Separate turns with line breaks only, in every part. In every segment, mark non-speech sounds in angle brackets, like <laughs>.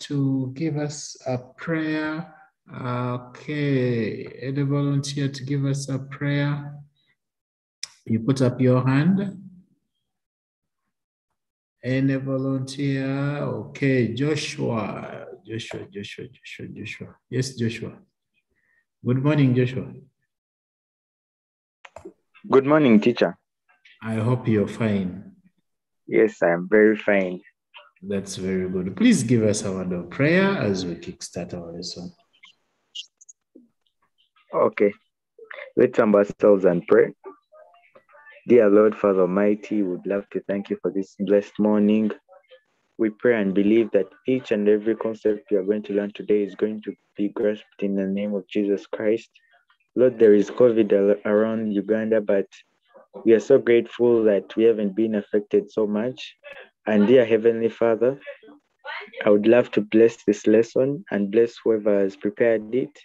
to give us a prayer? Okay, any volunteer to give us a prayer? You put up your hand. Any volunteer? Okay, Joshua. Joshua, Joshua, Joshua, Joshua. Yes, Joshua. Good morning, Joshua.
Good morning, teacher.
I hope you're fine.
Yes, I am very fine.
That's very good. Please give us a word of prayer as we kickstart our lesson.
Okay, let's humble ourselves and pray. Dear Lord, Father Almighty, we'd love to thank you for this blessed morning. We pray and believe that each and every concept we are going to learn today is going to be grasped in the name of Jesus Christ. Lord, there is COVID around Uganda, but we are so grateful that we haven't been affected so much. And dear Heavenly Father, I would love to bless this lesson and bless whoever has prepared it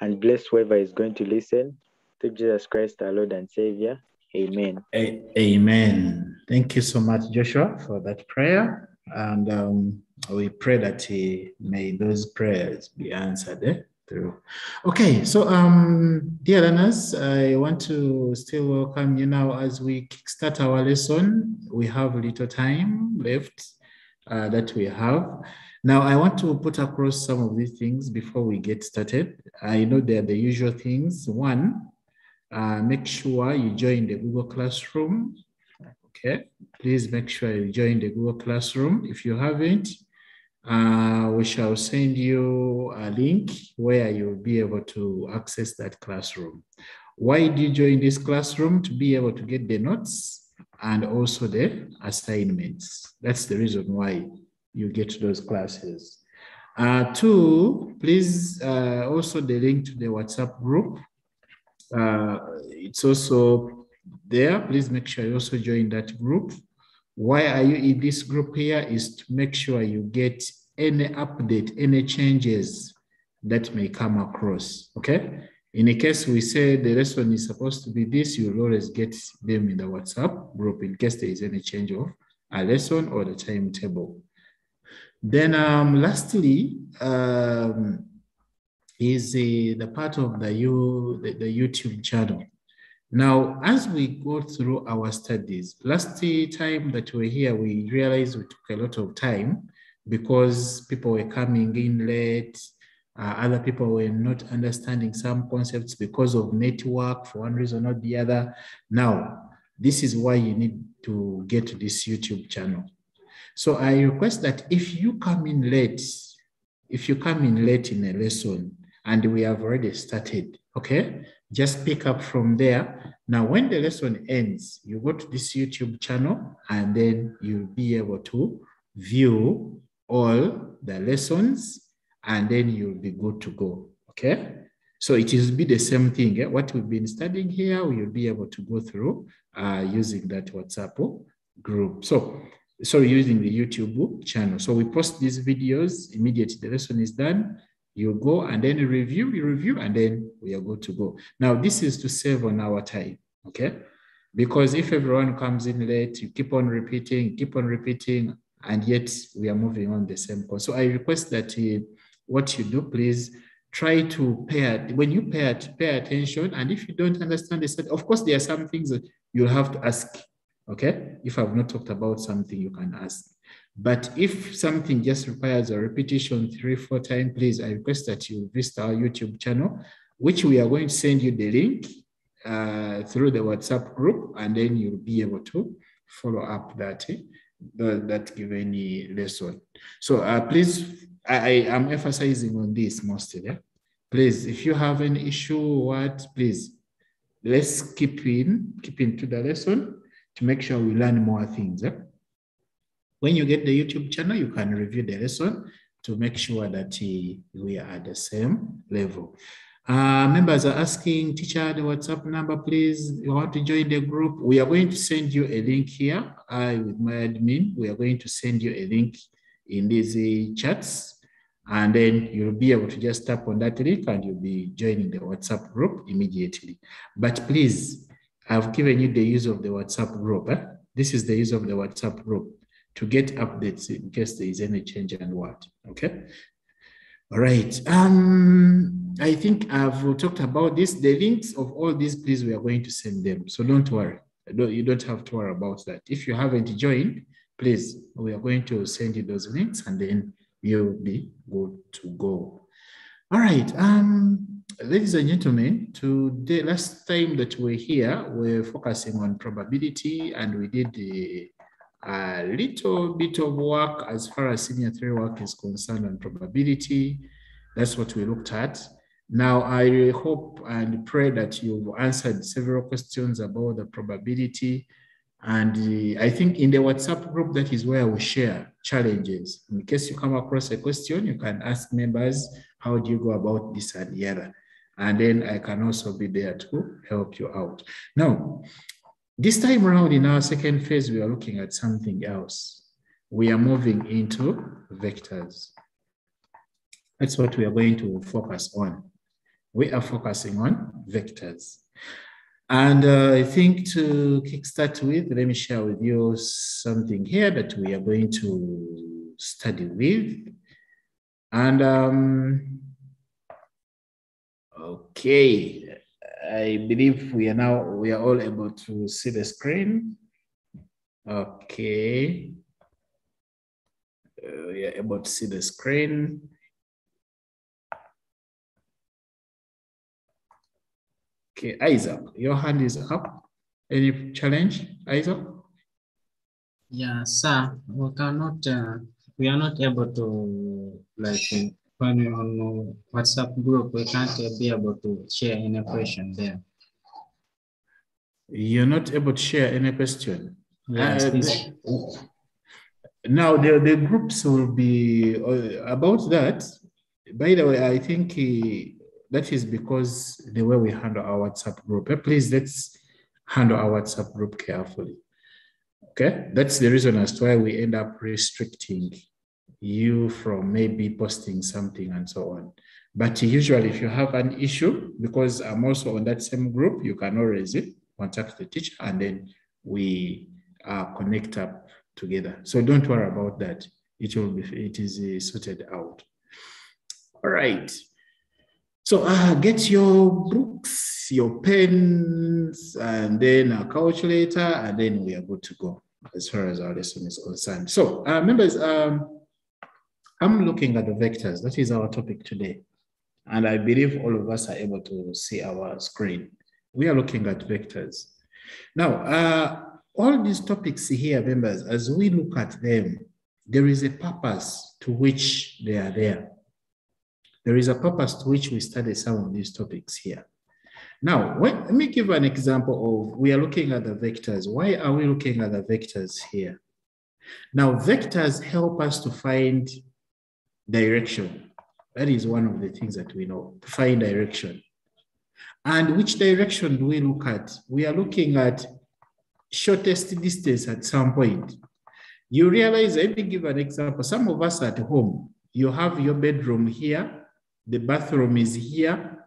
and bless whoever is going to listen. Through Jesus Christ, our Lord and Savior. Amen.
A- amen. Thank you so much, Joshua, for that prayer. And um, we pray that he, may those prayers be answered. Eh? Through. Okay, so um, dear learners, I want to still welcome you now as we kickstart our lesson. We have little time left uh, that we have. Now, I want to put across some of these things before we get started. I know they're the usual things. One, uh, make sure you join the Google Classroom. Okay, please make sure you join the Google Classroom. If you haven't, uh, we shall send you a link where you'll be able to access that classroom. Why did you join this classroom? To be able to get the notes and also the assignments. That's the reason why you get those classes. Uh, two, please uh, also the link to the WhatsApp group. Uh, it's also there. Please make sure you also join that group. Why are you in this group here is to make sure you get any update, any changes that may come across, okay? In a case we say the lesson is supposed to be this, you'll always get them in the WhatsApp group in case there is any change of a lesson or the timetable. Then um, lastly, um, is the, the part of the, U, the, the YouTube channel. Now, as we go through our studies, last time that we were here, we realized we took a lot of time because people were coming in late. Uh, other people were not understanding some concepts because of network for one reason or the other. Now, this is why you need to get to this YouTube channel. So I request that if you come in late, if you come in late in a lesson and we have already started, okay, just pick up from there. Now, when the lesson ends, you go to this YouTube channel and then you'll be able to view all the lessons and then you'll be good to go. Okay. So it will be the same thing. Eh? What we've been studying here, we'll be able to go through uh, using that WhatsApp group. So, sorry, using the YouTube channel. So we post these videos immediately the lesson is done you go and then review, you review, and then we are good to go. Now, this is to save on our time, okay? Because if everyone comes in late, you keep on repeating, keep on repeating, and yet we are moving on the same course. So I request that uh, what you do, please try to pay, when you pay, pay attention, and if you don't understand this, of course, there are some things that you'll have to ask, okay? If I've not talked about something, you can ask. But if something just requires a repetition three, four times, please, I request that you visit our YouTube channel, which we are going to send you the link uh, through the WhatsApp group, and then you'll be able to follow up that, eh, that given lesson. So uh, please, I, am emphasizing on this mostly. Yeah? Please, if you have an issue, what, please, let's keep in, keep into the lesson to make sure we learn more things. Yeah? When you get the YouTube channel, you can review the lesson to make sure that we are at the same level. Uh, members are asking, teacher, the WhatsApp number, please. You want to join the group? We are going to send you a link here. I, with my admin, we are going to send you a link in these uh, chats. And then you'll be able to just tap on that link and you'll be joining the WhatsApp group immediately. But please, I've given you the use of the WhatsApp group. Eh? This is the use of the WhatsApp group to get updates in case there is any change and what. Okay. All right. Um, I think I've talked about this. The links of all these, please, we are going to send them. So don't worry. You don't have to worry about that. If you haven't joined, please, we are going to send you those links and then you'll be good to go. All right. Um, ladies and gentlemen, today, last time that we're here, we're focusing on probability and we did the a little bit of work as far as senior three work is concerned on probability. That's what we looked at. Now, I hope and pray that you've answered several questions about the probability. And I think in the WhatsApp group, that is where we share challenges. In case you come across a question, you can ask members, how do you go about this and the other? And then I can also be there to help you out. Now, this time around in our second phase, we are looking at something else. We are moving into vectors. That's what we are going to focus on. We are focusing on vectors. And uh, I think to kickstart with, let me share with you something here that we are going to study with. And um, okay, I believe we are now, we are all able to see the screen. Okay. Uh, we are able to see the screen. Okay, Isaac, your hand is up. Any challenge, Isaac?
Yeah, sir, we cannot, uh, we are not able to like when we're on WhatsApp group, we can't be able to share any question there.
You're not able to share any question.
Yes,
Uh,
this-
Now, the, the groups will be uh, about that. By the way, I think uh, that is because the way we handle our WhatsApp group. Uh, Please, let's handle our WhatsApp group carefully. Okay, that's the reason as to why we end up restricting you from maybe posting something and so on. But usually, if you have an issue, because I'm also on that same group, you can always contact the teacher and then we uh, connect up together. So don't worry about that. It will be, it is uh, sorted out. All right. So uh, get your books, your pens, and then a calculator, and then we are good to go as far as our lesson is concerned. So uh, members, um, I'm looking at the vectors. That is our topic today. And I believe all of us are able to see our screen. We are looking at vectors. Now, uh, all these topics here, members, as we look at them, there is a purpose to which they are there. There is a purpose to which we study some of these topics here. Now, when, let me give an example of, we are looking at the vectors. Why are we looking at the vectors here? Now, vectors help us to find direction. That is one of the things that we know, to find direction. And which direction do we look at? We are looking at shortest distance at some point. You realize, let me give an example. Some of us at home, you have your bedroom here, the bathroom is here.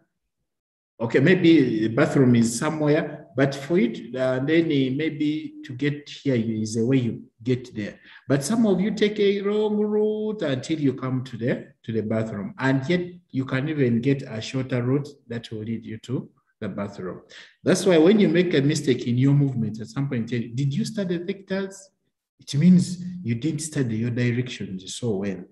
Okay, maybe the bathroom is somewhere, but for it, uh, then uh, maybe to get here is the way you get there. But some of you take a wrong route until you come to the to the bathroom, and yet you can even get a shorter route that will lead you to the bathroom. That's why when you make a mistake in your movement at some point, did you study vectors? It means you didn't study your directions so well.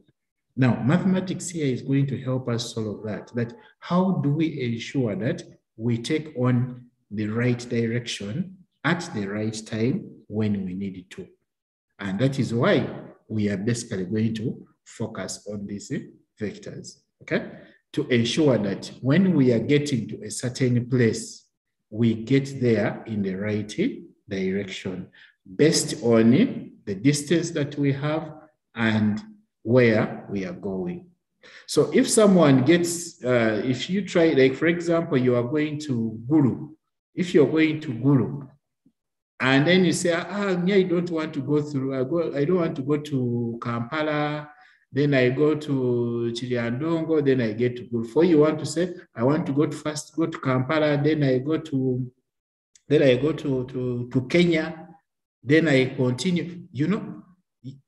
Now, mathematics here is going to help us solve that. That how do we ensure that we take on the right direction at the right time when we need it to? And that is why we are basically going to focus on these vectors, okay? To ensure that when we are getting to a certain place, we get there in the right direction based on the distance that we have and where we are going. So if someone gets, uh, if you try, like for example, you are going to Gulu, if you're going to Gulu, and then you say, ah, me, I don't want to go through, I, go, I don't want to go to Kampala, then I go to Kiryandongo, then I get to Gulu. For you want to say, I want to go to first, go to Kampala, then I go to, then I go to, to, to Kenya, then I continue. You know,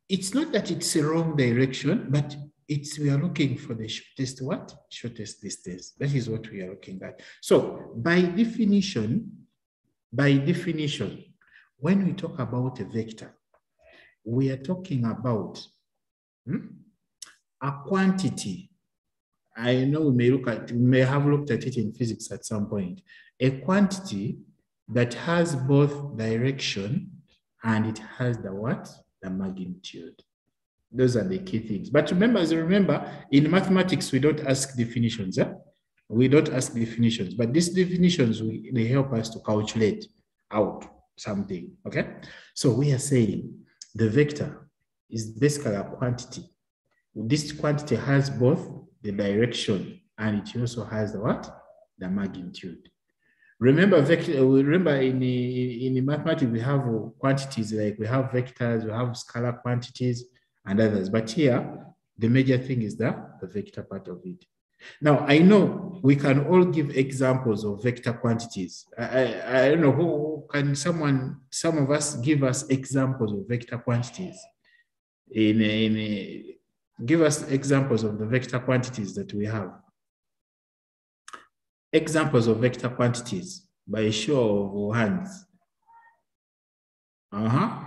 it's not that it's a wrong direction, but it's we are looking for the shortest what? Shortest distance. That is what we are looking at. So by definition, by definition, when we talk about a vector, we are talking about hmm, a quantity. I know we may look at, we may have looked at it in physics at some point. A quantity that has both direction and it has the what? The magnitude. Those are the key things. But remember, as remember, in mathematics, we don't ask definitions. Eh? We don't ask definitions, but these definitions, we, they help us to calculate out something, okay? So we are saying the vector is basically a quantity. This quantity has both the direction and it also has the what? The magnitude. Remember, vector, remember in, in mathematics, we have quantities like we have vectors, we have scalar quantities and others. But here, the major thing is the, the vector part of it. Now, I know we can all give examples of vector quantities. I, I, I don't know, who can someone, some of us give us examples of vector quantities? In, in, give us examples of the vector quantities that we have. Examples of vector quantities by a show of hands. Uh-huh.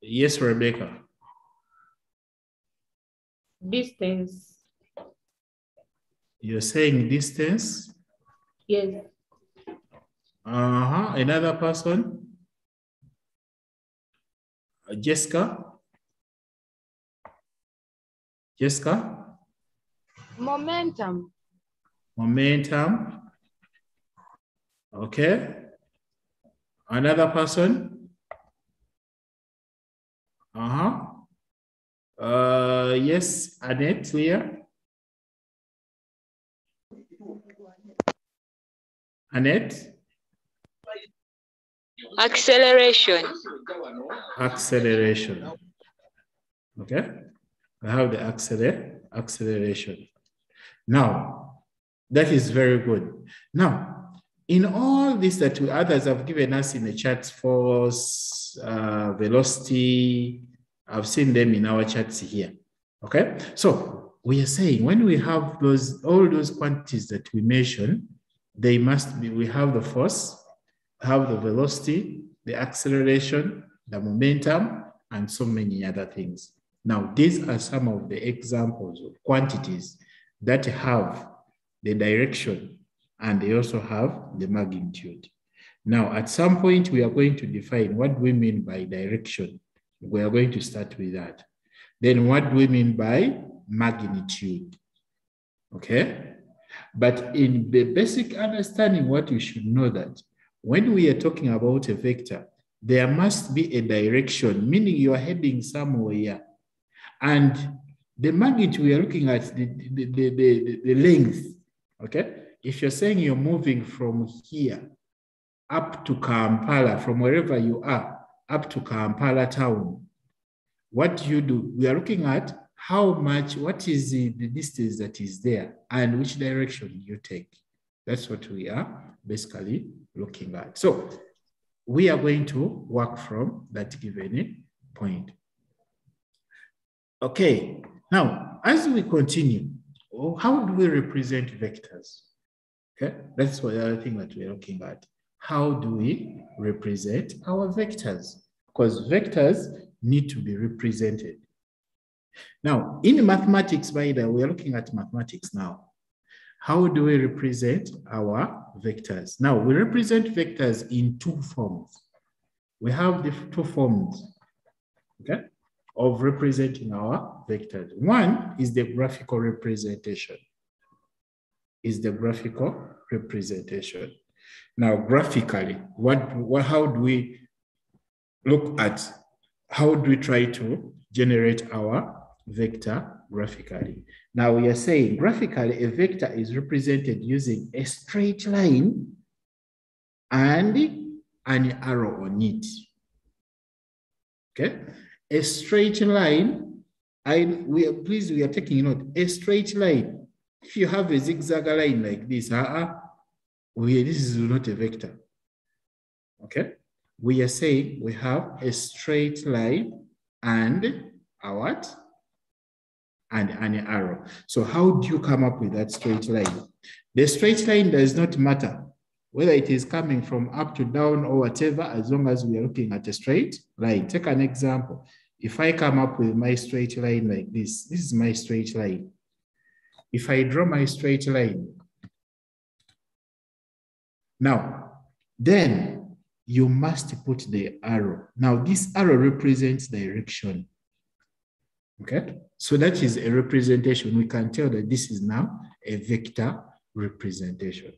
Yes, Rebecca.
Distance.
You're saying distance?
Yes.
Uh-huh. Another person? Jessica? Jessica?
Momentum.
Momentum. Okay. Another person? Uh-huh. Uh, yes, Annette here. Annette?
Acceleration.
Acceleration. Okay. I have the acceler acceleration. Now, that is very good. Now, in all this that we, others have given us in the chat, force, uh, velocity, I've seen them in our charts here. Okay, so we are saying when we have those all those quantities that we mentioned, they must be. We have the force, have the velocity, the acceleration, the momentum, and so many other things. Now, these are some of the examples of quantities that have the direction and they also have the magnitude. Now, at some point, we are going to define what we mean by direction. We are going to start with that. Then what do we mean by magnitude? Okay. But in the basic understanding, what you should know that when we are talking about a vector, there must be a direction, meaning you are heading somewhere. And the magnitude we are looking at the, the, the, the, the length. Okay. If you're saying you're moving from here up to Kampala, from wherever you are, up to Kampala town, what do you do? We are looking at how much, what is the, the distance that is there and which direction you take. That's what we are basically looking at. So we are going to work from that given point. Okay, now as we continue, how do we represent vectors? Okay, that's the other thing that we're looking at. How do we represent our vectors? Because vectors need to be represented. Now, in mathematics, by the way, we're looking at mathematics now. How do we represent our vectors? Now, we represent vectors in two forms. We have the two forms, okay, of representing our vectors. One is the graphical representation. Is the graphical representation. Now, graphically, what, what, how do we look at, how do we try to generate our vector graphically? Now we are saying graphically, a vector is represented using a straight line and an arrow on it. Okay, a straight line. I we are please we are taking note. A straight line. If you have a zigzag line like this, uh, uh we, this is not a vector. Okay, we are saying we have a straight line and a what? And an arrow. So how do you come up with that straight line? The straight line does not matter whether it is coming from up to down or whatever, as long as we are looking at a straight line. Take an example. If I come up with my straight line like this, this is my straight line. If I draw my straight line, now, then you must put the arrow. Now, this arrow represents direction. Okay, so that is a representation. We can tell that this is now a vector representation.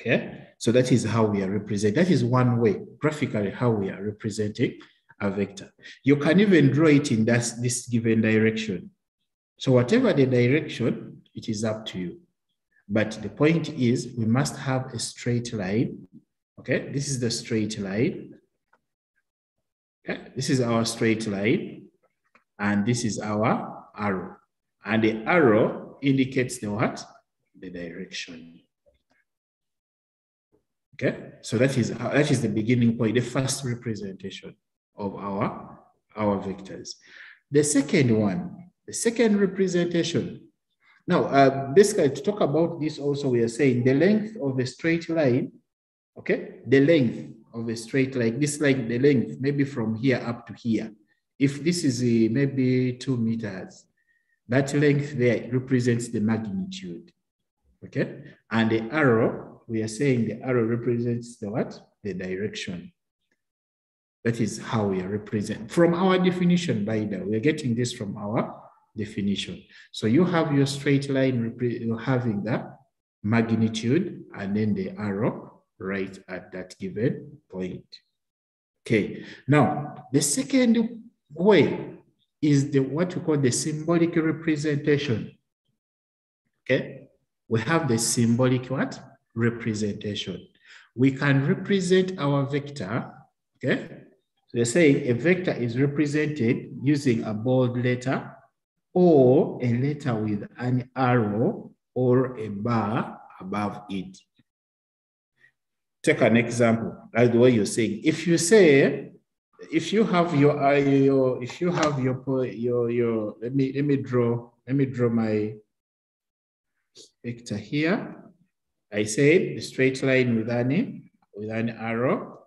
Okay, so that is how we are representing. That is one way, graphically, how we are representing a vector. You can even draw it in this given direction. So whatever the direction, it is up to you. But the point is we must have a straight line. Okay, this is the straight line. Okay, this is our straight line. And this is our arrow. And the arrow indicates the what? The direction. Okay, so that is that is the beginning point, the first representation of our, our vectors. The second one, the second representation. Now, uh, basically to talk about this also, we are saying the length of a straight line, okay? The length of a straight line, this like the length, maybe from here up to here. If this is a, maybe two meters, that length there represents the magnitude, okay? And the arrow, we are saying the arrow represents the what? The direction. That is how we are represent. From our definition, by the way, we're getting this from our definition. So you have your straight line having the magnitude and then the arrow right at that given point. Okay, now the second way is the what we call the symbolic representation. Okay, we have the symbolic what? Representation. We can represent our vector, okay? So they're saying a vector is represented using a bold letter or a letter with an arrow or a bar above it. Take an example, that's the way you're saying. If you say, if you have your, uh, your if you have your, your, your, let me, let me draw, let me draw my vector here. I said the straight line with an, with an arrow.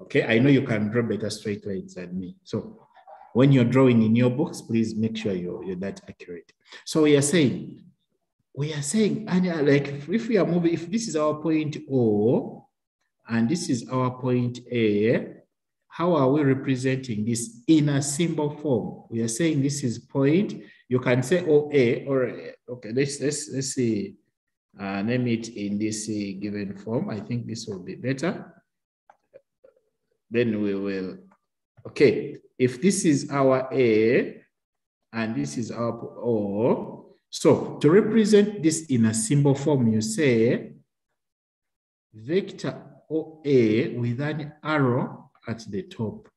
Okay, I know you can draw better straight lines than me. So when you're drawing in your books, please make sure you're, you're that accurate. So we are saying, we are saying, and like if we are moving, if this is our point O, and this is our point A, how are we representing this in a symbol form? We are saying this is point, you can say OA or, okay, let's, let's, let's see, uh, name it in this uh, given form. I think this will be better. Then we will, okay, if this is our A and this is our O, so to represent this in a symbol form, you say vector OA with an arrow at the top.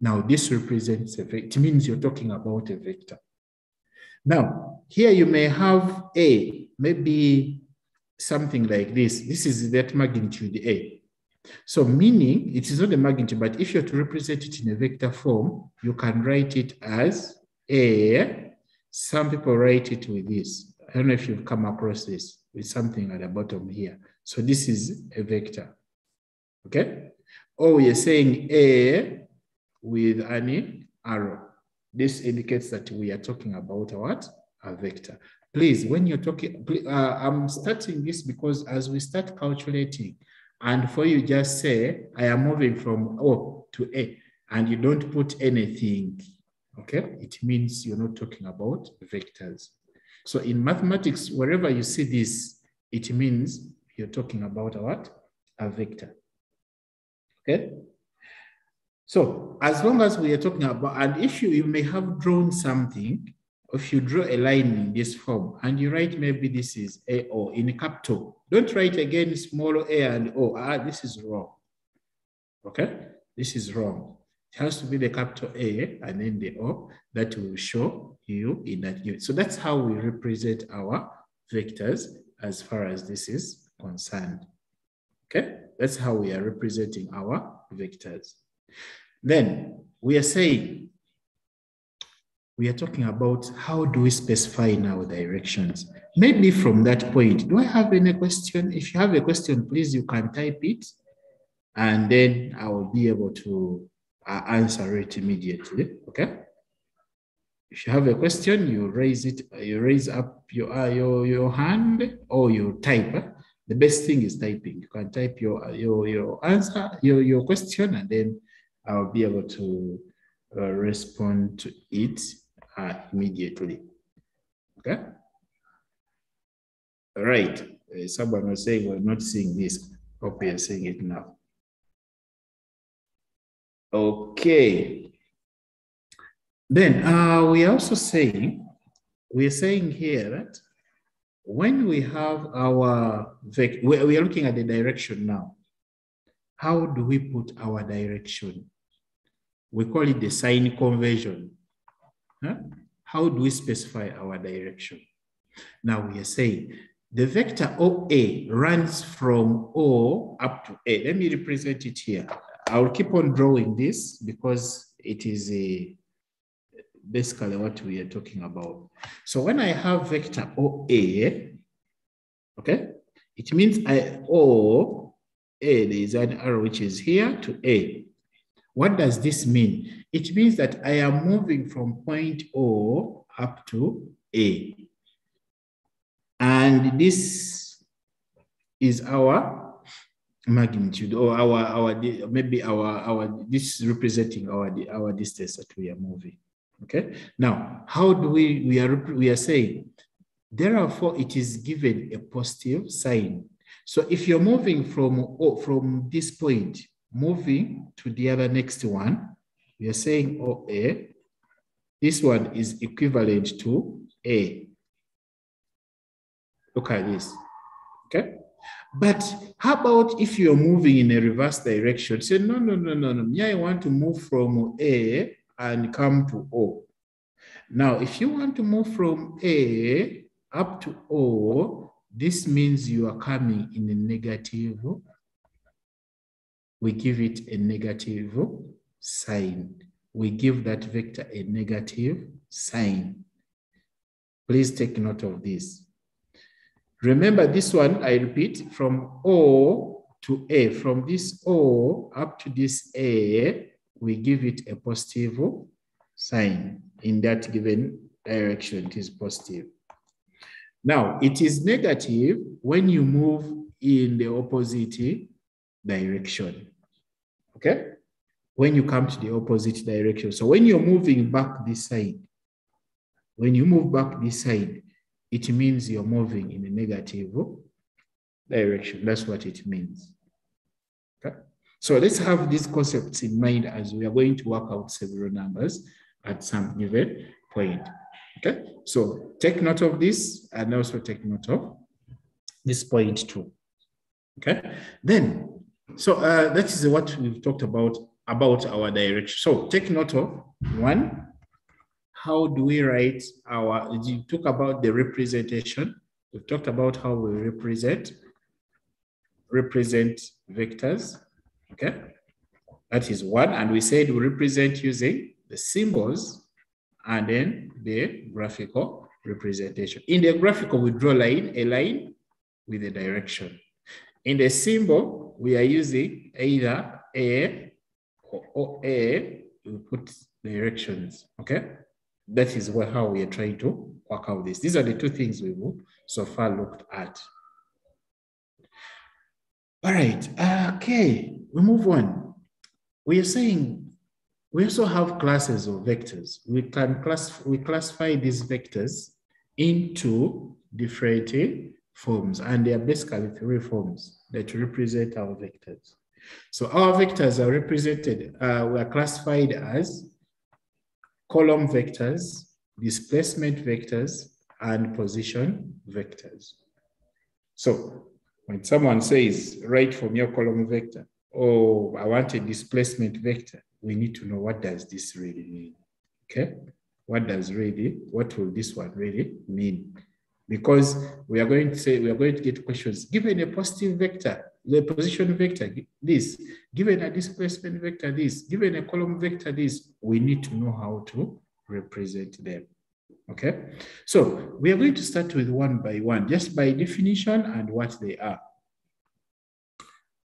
Now this represents a vector, it means you're talking about a vector. Now, here you may have A, maybe something like this. This is that magnitude A. So meaning it is not a magnitude, but if you're to represent it in a vector form, you can write it as A. Some people write it with this. I don't know if you've come across this with something at the bottom here. So this is a vector, okay? Or we are saying A with an arrow. This indicates that we are talking about what? A vector. Please, when you're talking, uh, I'm starting this because as we start calculating, and for you just say, I am moving from O to A, and you don't put anything, okay? It means you're not talking about vectors. So in mathematics, wherever you see this, it means you're talking about a what? A vector, okay? So as long as we are talking about, and if you, you may have drawn something, if you draw a line in this form and you write maybe this is A O in a capital, don't write again small a and O. Ah, this is wrong. Okay, this is wrong. It has to be the capital A and then the O that will show you in that unit. So that's how we represent our vectors as far as this is concerned. Okay, that's how we are representing our vectors. Then we are saying, we are talking about how do we specify now directions? Maybe from that point, do I have any question? If you have a question, please, you can type it and then I will be able to uh, answer it immediately, okay? If you have a question, you raise it, you raise up your, uh, your, your hand or you type. The best thing is typing. You can type your, your, your answer, your, your question, and then I'll be able to uh, respond to it uh, immediately. Okay? Right. Uh, someone was saying we're not seeing this. Hope you're seeing it now. Okay. Then uh, we are also saying, we are saying here that when we have our, we we are looking at the direction now. How do we put our direction? We call it the sign convention. Huh? How do we specify our direction? Now we are saying the vector OA runs from O up to A. Let me represent it here. I'll keep on drawing this because it is a basically what we are talking about. So when I have vector OA, okay, it means I O A, there is an arrow which is here to A. What does this mean? It means that I am moving from point O up to A. And this is our magnitude or our, our maybe our, our this is representing our, our distance that we are moving. Okay. Now, how do we, we are, we are saying, therefore it is given a positive sign. So if you're moving from, from this point, moving to the other next one, we are saying OA, this one is equivalent to A. Look at this, okay? But how about if you're moving in a reverse direction? Say, no, no, no, no, no. Me, I want to move from A and come to O. Now, if you want to move from A up to O, this means you are coming in a negative. We give it a negative sign. We give that vector a negative sign. Please take note of this. Remember this one, I repeat, from O to A. From this O up to this A, we give it a positive sign in that given direction. It is positive. Now, it is negative when you move in the opposite direction. Okay? When you come to the opposite direction. So when you're moving back this side, when you move back this side, it means you're moving in a negative direction. That's what it means. Okay? So let's have these concepts in mind as we are going to work out several numbers at some given point. Okay, so take note of this and also take note of this point too. Okay, then, so uh, that is what we've talked about about our direction. So take note of one, how do we write our, you talk about the representation. We've talked about how we represent, represent vectors, okay? That is one, and we said we represent using the symbols and then the graphical representation. In the graphical, we draw line, a line with a direction. In the symbol, we are using either A or A, we put directions, okay? That is what, how we are trying to work out this. These are the two things we've so far looked at. All right, okay, we move on. We are saying we also have classes of vectors. We can class, we classify these vectors into different forms, and they are basically three forms that represent our vectors. So our vectors are represented, uh, we are classified as column vectors, displacement vectors, and position vectors. So when someone says, write from your column vector, oh, I want a displacement vector, we need to know what does this really mean, okay? What does really, what will this one really mean? Because we are going to say, we are going to get questions, given a positive vector, the position vector, this, given a displacement vector, this, given a column vector, this, we need to know how to represent them. Okay, so we are going to start with one by one, just by definition and what they are.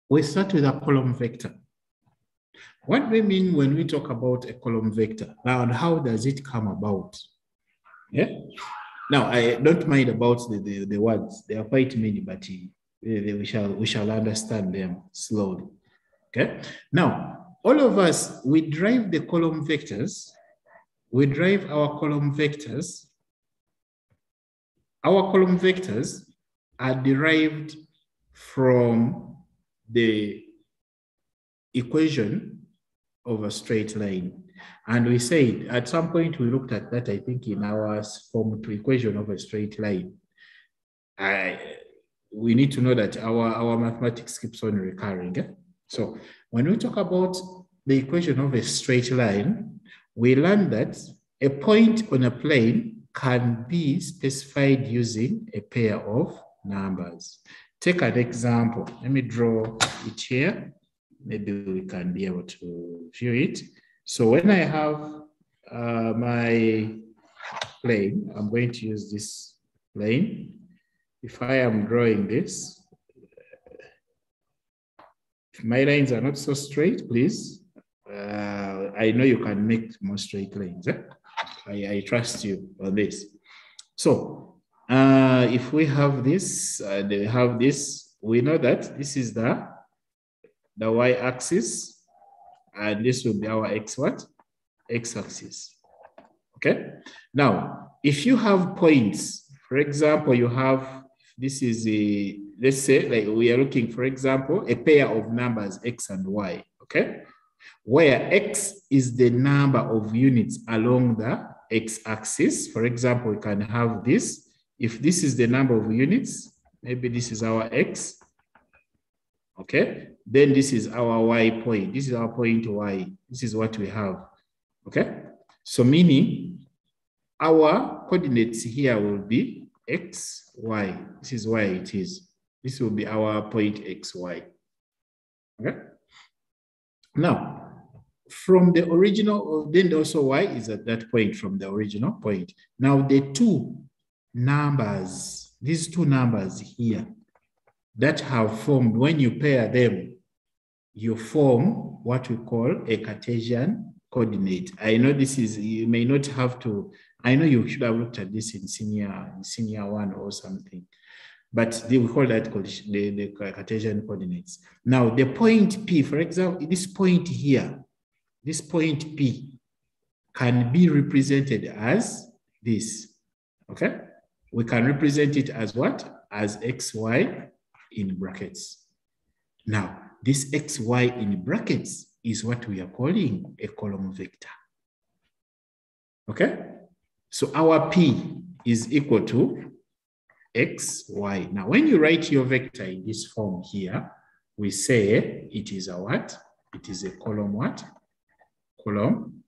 We start with a column vector. What do we mean when we talk about a column vector? Now, and how does it come about? Yeah. Now, I don't mind about the, the, the words. There are quite many, but we shall we shall understand them slowly. Okay. Now, all of us we drive the column vectors. We drive our column vectors. Our column vectors are derived from the equation of a straight line. And we said at some point we looked at that, I think, in our form to equation of a straight line. I, we need to know that our, our mathematics keeps on recurring. Eh? So when we talk about the equation of a straight line, we learn that a point on a plane can be specified using a pair of numbers. Take an example. Let me draw it here. Maybe we can be able to view it. So when I have uh, my plane, I'm going to use this plane if I am drawing this, if my lines are not so straight, please, uh, I know you can make more straight lines. Eh? I, I trust you on this. So uh, if we have this, uh, they have this, we know that this is the, the y-axis, and this will be our x what? x-axis. Okay. Now, if you have points, for example, you have this is a, let's say like we are looking, for example, a pair of numbers X and Y, okay? Where X is the number of units along the X axis. For example, we can have this. If this is the number of units, maybe this is our X, okay? Then this is our Y point. This is our point Y. This is what we have, okay? So meaning our coordinates here will be x, y. This is why it is. This will be our point x, y. Okay. Now, from the original, then also y is at that point from the original point. Now the two numbers, these two numbers here that have formed, when you pair them, you form what we call a Cartesian coordinate. I know this is, you may not have to I know you should have looked at this in senior, in senior one or something, but they, we call that the, the Cartesian coordinates. Now, the point P, for example, this point here, this point P can be represented as this, okay? We can represent it as what? As XY in brackets. Now, this XY in brackets is what we are calling a column vector. Okay? So our P is equal to X, Y. Now, when you write your vector in this form here, we say it is a what? It is a column what? Column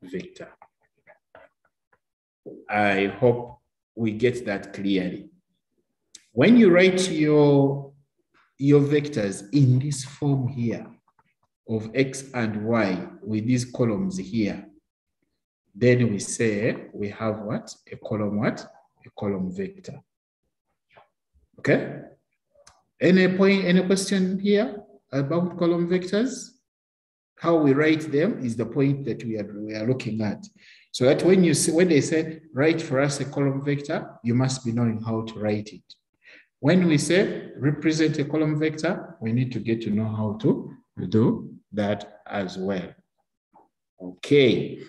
vector. I hope we get that clearly. When you write your, your vectors in this form here of X and Y with these columns here, then we say we have what? A column what? A column vector. Okay? Any point, any question here about column vectors? How we write them is the point that we are, we are looking at. So that when you see, when they say write for us a column vector, you must be knowing how to write it. When we say represent a column vector, we need to get to know how to do that as well. Okay.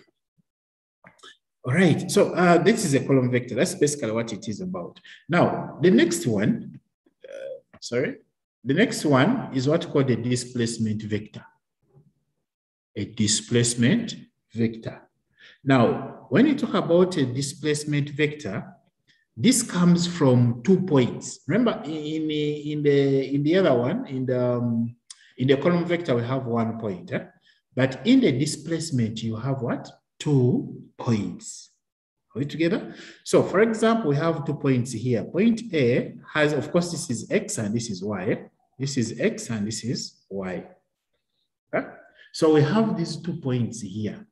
All right, so uh, this is a column vector. That's basically what it is about. Now, the next one, uh, sorry, the next one is what called a displacement vector. A displacement vector. Now, when you talk about a displacement vector, this comes from two points. Remember, in, in the in the other one, in the um, in the column vector, we have one point, eh? but in the displacement, you have what? Two points. Are we together? So for example, we have two points here. Point A has, of course, this is X and this is Y. This is X and this is Y. Okay? So we have these two points here.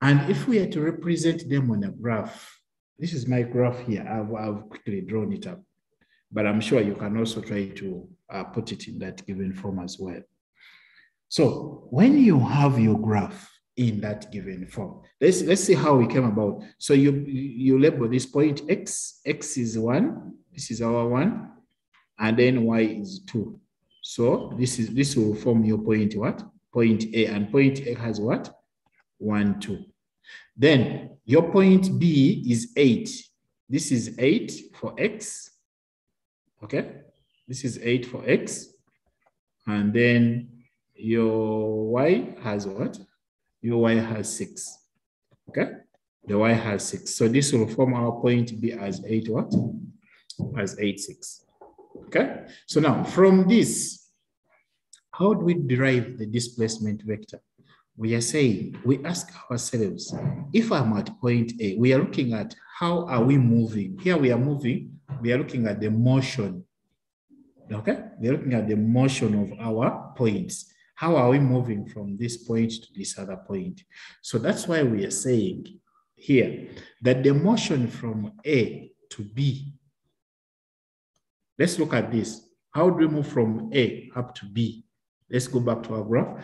And if we are to represent them on a graph, this is my graph here. I've, I've quickly drawn it up, but I'm sure you can also try to uh, put it in that given form as well. So when you have your graph in that given form, let's, let's see how we came about. So you, you label this point X, X is one, this is our one, and then Y is two. So this is this will form your point what? Point A, and point A has what? One, two. Then your point B is eight. This is eight for X. Okay, this is eight for X. And then your Y has what? Your Y has six. Okay, the Y has six. So this will form our point B as eight what? As eight, six. Okay, so now from this, how do we derive the displacement vector? We are saying, we ask ourselves, if I'm at point A, we are looking at how are we moving? Here we are moving, we are looking at the motion. Okay, we are looking at the motion of our points. How are we moving from this point to this other point? So that's why we are saying here that the motion from A to B Let's look at this. How do we move from A up to B? Let's go back to our graph.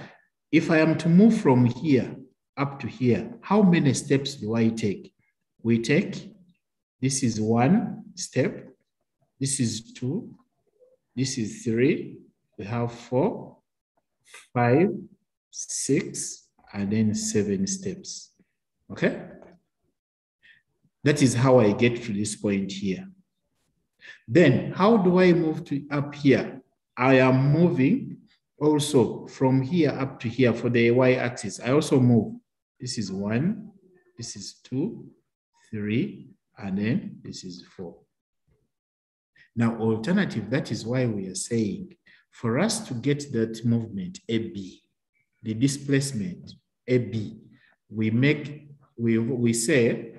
If I am to move from here up to here, how many steps do I take? We take, this is one step, this is two, this is three, we have four, five, six, and then seven steps, okay? That is how I get to this point here. Then how do I move to up here? I am moving also from here up to here for the y-axis. I also move. This is one, this is two, three, and then this is four. Now, alternative, that is why we are saying for us to get that movement AB, the displacement AB, we make, we, we say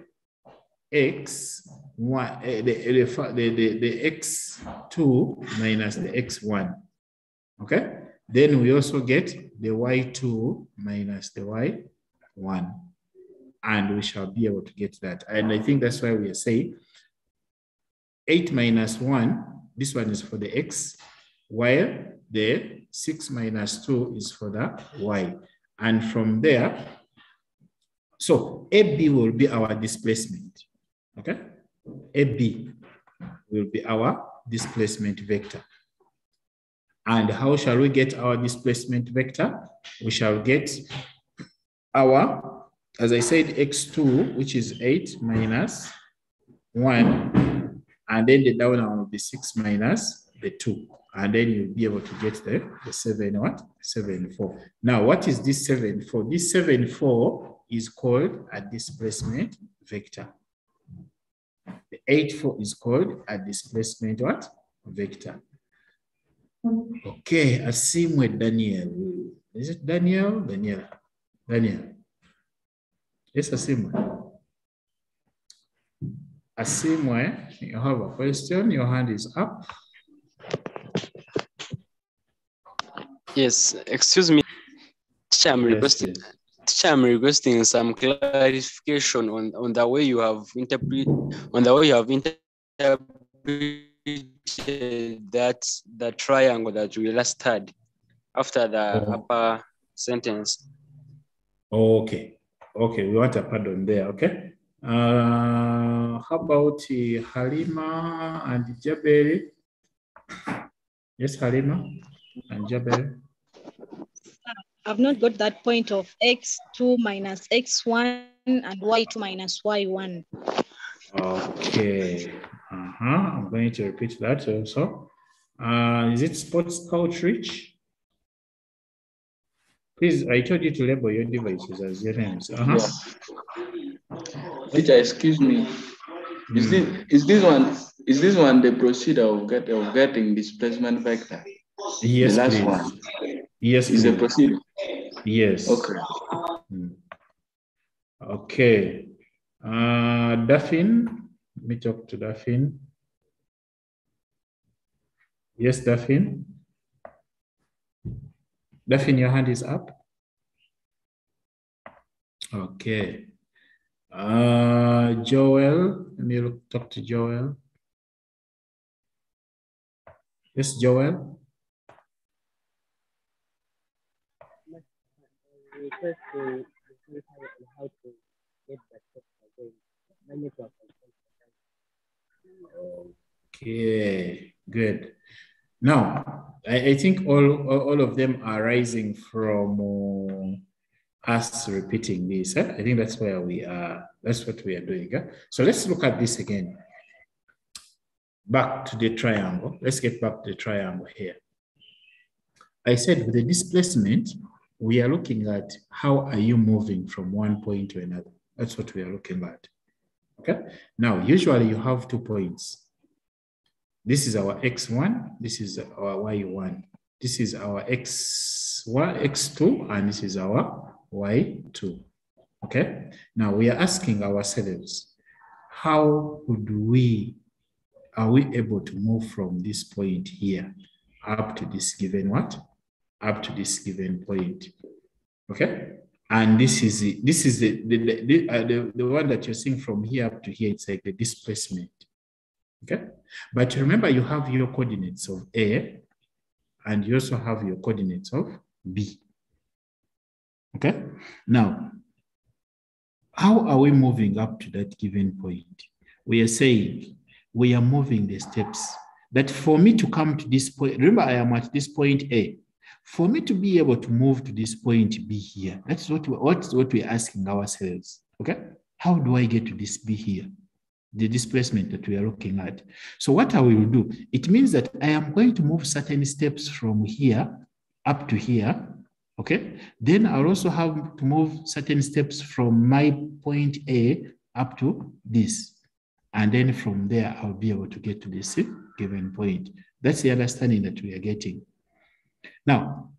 x one, eh, the, the, the, the, the x2 minus the x1. Okay? Then we also get the y2 minus the y1. And we shall be able to get that. And I think that's why we are saying 8 minus 1, this one is for the x, while the 6 minus 2 is for the y. And from there, so AB will be our displacement. Okay? AB will be our displacement vector. And how shall we get our displacement vector? We shall get our, as I said, x2, which is 8 minus 1, and then the down will be 6 minus the 2. And then you'll be able to get the, the 7 what? 7, 4. Now, what is this 7, 4? This 7, 4 is called a displacement vector. The 8, 4 is called a displacement what? Vector. Okay, Asimwe Daniel. Is it Daniel? Daniel. Daniel. Yes, Asimwe. Asimwe, you have a question. Your hand is up.
Yes, excuse me. I'm
Yes,
requesting
yes.
Teacher, I'm requesting some clarification on, on the way you have interpret on the way you have interpreted that the triangle that we last had after the
Oh.
upper sentence.
Okay. Okay, we want a pardon there. Okay. Uh, how about uh, Halima and Jaberi? Yes, Halima and Jaberi.
I've not got that point of x2 minus x1 and y2 minus y1.
Okay. Uh-huh. I'm going to repeat that also. Uh, is it sports outreach? Please, I told you to label your devices as your names. Uh-huh.
Teacher, excuse me. Is this is this one is this one the procedure of get of getting displacement vector?
Yes,
the last
please.
one
Yes,
is
please.
procedure.
Yes.
Okay.
Hmm. Okay. Uh, Daphne, let me talk to Daphne. Yes, Daphne. Daphne, your hand is up. Okay. Uh, Joel, let me look, talk to Joel. Yes, Joel.
How to get that
Okay, good. Now, I, I think all, all all of them are rising from uh, us repeating this. eh? I think that's where we are. That's what we are doing. eh? So let's look at this again. Back to the triangle. Let's get back to the triangle here. I said with the displacement, we are looking at how are you moving from one point to another. That's what we are looking at. Okay. Now, usually you have two points. This is our x1, this is our y1. This is our x1, x2, and this is our y2. Okay. Now we are asking ourselves, how would we, are we able to move from this point here up to this given what? Up to this given point. Okay. And this is this is the the, the, the, uh, the, the one that you're seeing from here up to here. It's like the displacement. Okay. But remember, you have your coordinates of A and you also have your coordinates of B. Okay. Now, how are we moving up to that given point? We are saying we are moving the steps that for me to come to this point, remember, I am at this point A. For me to be able to move to this point B here, that's what, we, what's what we're asking ourselves. Okay. How do I get to this B here? the displacement that we are looking at. So what I will do, it means that I am going to move certain steps from here up to here, okay? Then I'll also have to move certain steps from my point A up to this. And then from there, I'll be able to get to this given point. That's the understanding that we are getting. Now,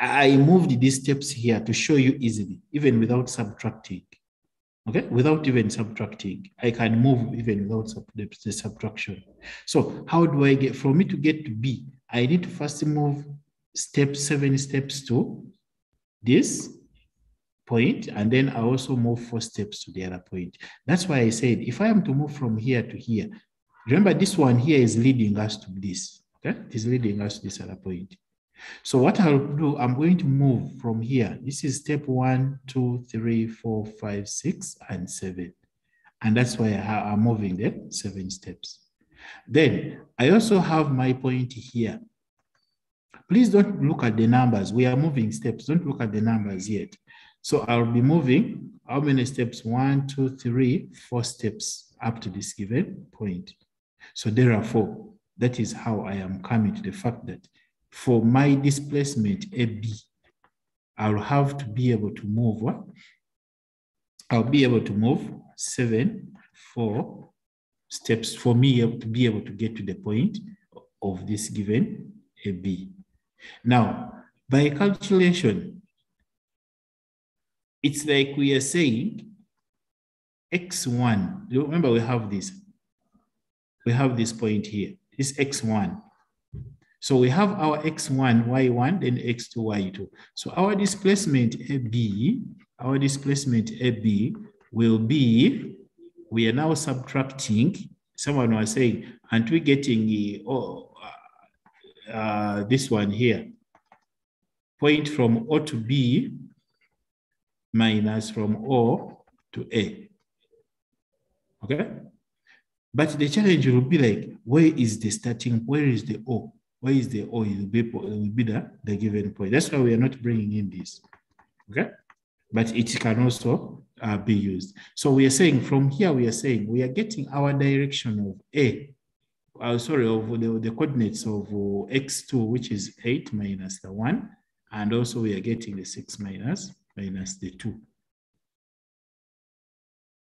I moved these steps here to show you easily, even without subtracting. Okay, without even subtracting, I can move even without sub the, subtraction. So how do I get, for me to get to B, I need to first move step seven steps to this point, and then I also move four steps to the other point. That's why I said, if I am to move from here to here, remember this one here is leading us to this, okay? It is leading us to this other point. So what I'll do, I'm going to move from here. This is step one, two, three, four, five, six, and seven. And that's why I, am moving the seven steps. Then I also have my point here. Please don't look at the numbers. We are moving steps. Don't look at the numbers yet. So I'll be moving how many steps? One, two, three, four steps up to this given point. So there are four. That is how I am coming to the fact that for my displacement AB, I'll have to be able to move what? I'll be able to move seven, four steps for me to be able to get to the point of this given AB. Now, by calculation, it's like we are saying x1. Remember, we have this. We have this point here. This x1. So we have our x1, y1, then x2, y2. So our displacement AB, our displacement AB will be, we are now subtracting, someone was saying, aren't we getting oh, uh, this one here? Point from O to B minus from O to A. Okay? But the challenge will be like, where is the starting, where is the O? Where is the O? It will be, will be the, the given point. That's why we are not bringing in this. Okay? But it can also uh, be used. So we are saying from here, we are saying we are getting our direction of A, uh, sorry, of the, the coordinates of uh, x2, which is 8 minus the 1. And also we are getting the 6 minus, minus the 2.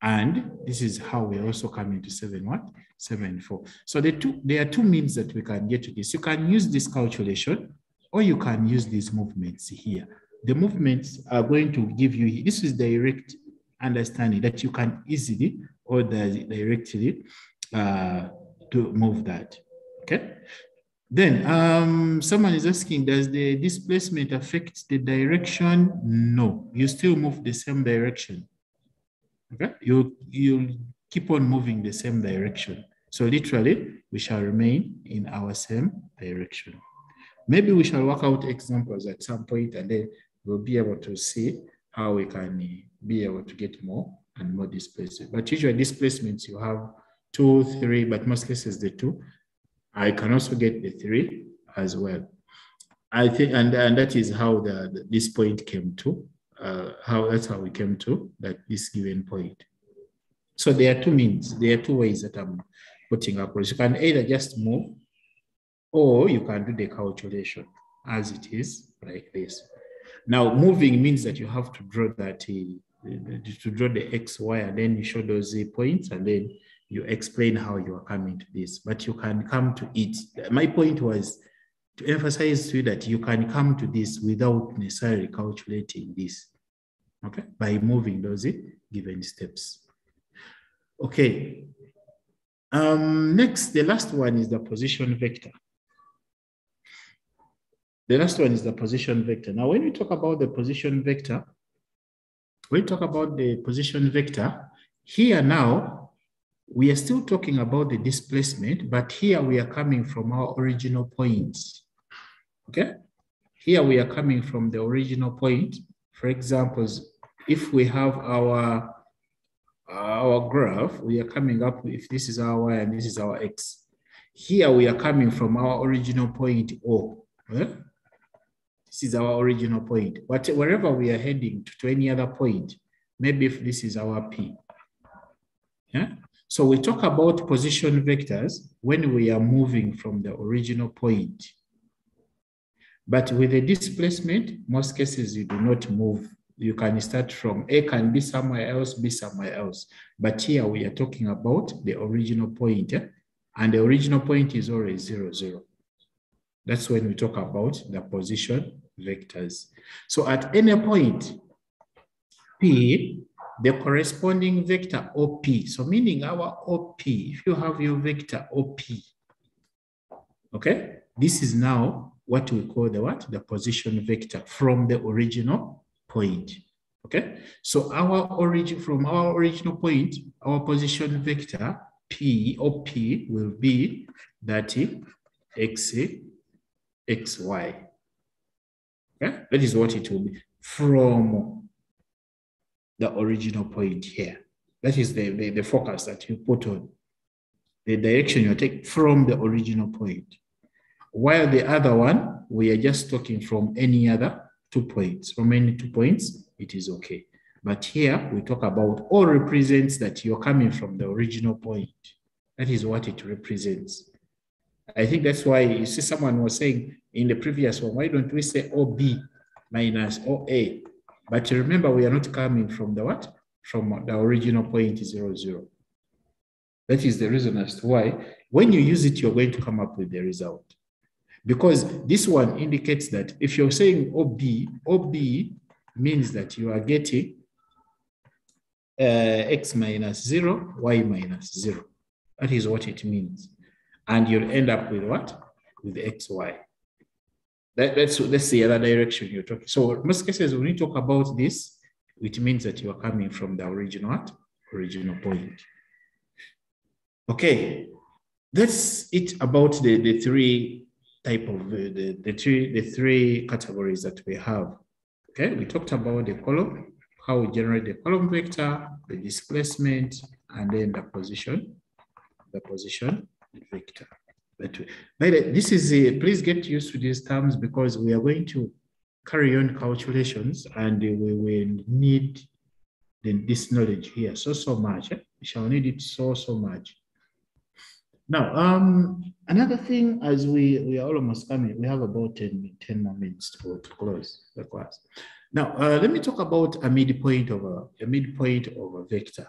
And this is how we are also coming to 7 what? 7 4. So the two, there are two means that we can get to this. You can use this calculation or you can use these movements here. The movements are going to give you, this is direct understanding that you can easily or directly uh, to move that, okay? Then um, someone is asking, does the displacement affect the direction? No, you still move the same direction. Okay, you you keep on moving the same direction. So literally, we shall remain in our same direction. Maybe we shall work out examples at some point and then we'll be able to see how we can be able to get more and more displacement. But usually displacements, you have two, three, but most cases the two. I can also get the three as well. I think, and, and that is how the, the this point came to, uh, how that's how we came to that this given point. So there are two means, there are two ways that I'm putting across. You can either just move or you can do the calculation as it is like this. Now moving means that you have to draw that, uh, to draw the X, Y, and then you show those points and then you explain how you are coming to this, but you can come to it. My point was to emphasize to you that you can come to this without necessarily calculating this, okay, by moving those given steps. Okay. Um, next, the last one is the position vector. The last one is the position vector. Now, when we talk about the position vector, when we talk about the position vector, here now, we are still talking about the displacement, but here we are coming from our original point. Okay? Here we are coming from the original point. For example, if we have our our graph, we are coming up if this is our y and this is our x. Here we are coming from our original point O. Eh? This is our original point. But wherever we are heading to, to any other point, maybe if this is our P. Yeah? So we talk about position vectors when we are moving from the original point. But with the displacement, most cases you do not move you can start from A can be somewhere else, B somewhere else. But here we are talking about the original point, eh? and the original point is always zero, zero. That's when we talk about the position vectors. So at any point, P, the corresponding vector OP, so meaning our OP, if you have your vector OP, okay, this is now what we call the what? The position vector from the original point. Okay, so our origin from our original point, our position vector P or P will be that x, x, y. Okay, that is what it will be from the original point here. That is the, the, the focus that you put on the direction you take from the original point. While the other one, we are just talking from any other two points. From any two points, it is okay. But here we talk about all represents that you're coming from the original point. That is what it represents. I think that's why you see someone was saying in the previous one, why don't we say OB minus OA? But remember, we are not coming from the what? From the original point zero, zero. That is the reason as to why when you use it, you're going to come up with the result. Because this one indicates that if you're saying OB, OB means that you are getting uh, x minus zero, y minus zero. That is what it means. And you'll end up with what? With xy. That, that's, that's the other direction you're talking. So most cases, when you talk about this, it means that you are coming from the original what? Original point. Okay, that's it about the, the three type of uh, the, the three the three categories that we have. Okay, we talked about the column, how we generate the column vector, the displacement, and then the position, the position vector. But, but this is a, please get used to these terms because we are going to carry on calculations and we will need the, this knowledge here so, so much. Eh? We shall need it so, so much. Now, um, another thing, as we, we are almost coming, we have about 10, 10 more minutes to, to close the class. Now, uh, let me talk about a midpoint of a, a midpoint of a vector.